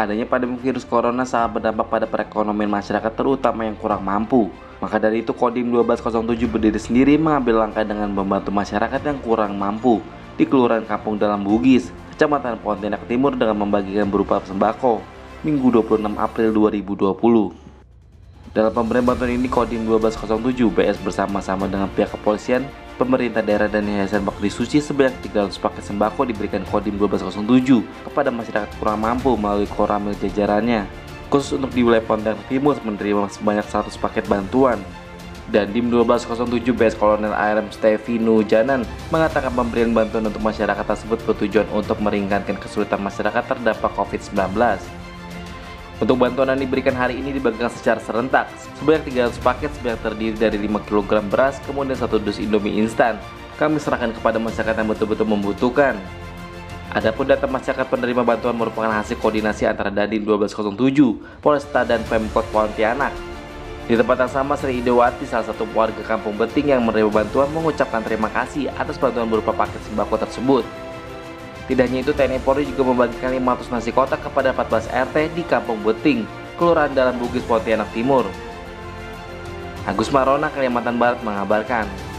Adanya pandemi virus corona sangat berdampak pada perekonomian masyarakat terutama yang kurang mampu. Maka dari itu Kodim 1207 berdiri sendiri mengambil langkah dengan membantu masyarakat yang kurang mampu di Kelurahan Kampung Dalam Bugis, Kecamatan Pontianak Timur dengan membagikan berupa sembako Minggu 26 April 2020. Dalam pemberian bantuan ini Kodim 1207 BS bersama-sama dengan pihak kepolisian, pemerintah daerah dan Yayasan Bakti Suci sebanyak 300 paket sembako diberikan Kodim 1207 kepada masyarakat kurang mampu melalui koramil jajarannya. Khusus untuk di wilayah Pontianak Timur menerima sebanyak 100 paket bantuan. Dan Dim 1207 BS Kolonel ARM Stevino Janan mengatakan pemberian bantuan untuk masyarakat tersebut bertujuan untuk meringankan kesulitan masyarakat terdampak COVID-19. Untuk bantuan yang diberikan hari ini dibagikan secara serentak. Sebanyak 300 paket sebanyak terdiri dari 5 kg beras, kemudian satu dus Indomie instan. Kami serahkan kepada masyarakat yang betul-betul membutuhkan. Adapun data masyarakat penerima bantuan merupakan hasil koordinasi antara Dadin 1207, Polresta dan Pemkot Pontianak. Di tempat yang sama, Sri Idewati, salah satu warga kampung Beting yang menerima bantuan mengucapkan terima kasih atas bantuan berupa paket sembako tersebut. Tidak hanya itu, TNI Polri juga membagikan 500 nasi kotak kepada 14 RT di Kampung Beting, Kelurahan Dalam Bugis Pontianak Timur. Agus Marona, Kalimantan Barat mengabarkan.